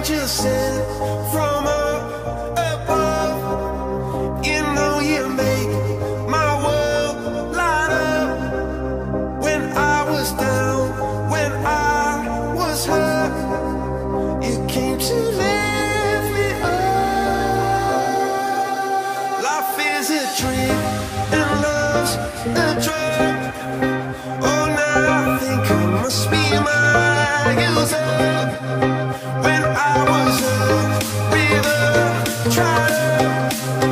angel sent from above. You know you make my world light up. When I was down, when I was hurt, you came to lift me up. Life is a dream and love's a drug. Oh, now I think I must be. try.